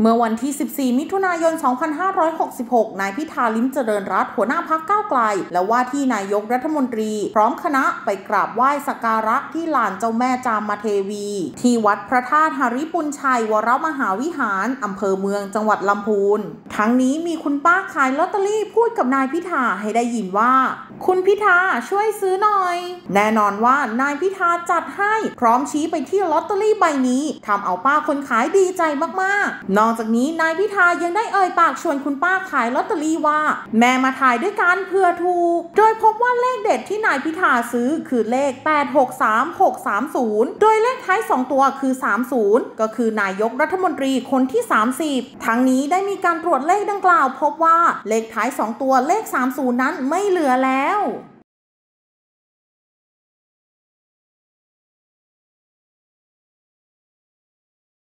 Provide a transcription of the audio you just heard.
เมื่อวันที่ 14 มิถุนายน 2566 นายพิธาลิ้มเจริญรัตหัวหน้าพักก้าวไกล และว่าที่นายกรัฐมนตรี พร้อมคณะไปกราบไหว้สักการะที่ลานเจ้าแม่จามเทวี ที่วัดพระธาตุหาริปุญชัยวรมหาวิหารอำเภอเมืองจังหวัดลำพูน ทั้งนี้มีคุณป้าขายลอตเตอรี่พูดกับนายพิธาให้ได้ยินว่า คุณพิธาช่วยซื้อหน่อย แน่นอนว่านายพิธาจัดให้พร้อมชี้ไปที่ลอตเตอรี่ใบนี้ทำเอาป้าคนขายดีใจมากๆนอกจากนี้นายพิธายังได้เอ่ยปากชวนคุณป้าขายลอตเตอรี่ว่า แม่มาถ่ายด้วยกันเพื่อถูก โดยพบว่าเลขเด็ดที่นายพิธาซื้อคือเลข 863630 โดยเลขท้าย 2 ตัวคือ 30 ก็คือนายกรัฐมนตรีคนที่ 30 ทั้งนี้ได้มีการตรวจเลขดังกล่าว พบว่าเลขท้าย 2 ตัวเลข 30 นั้นไม่เหลือแล้ว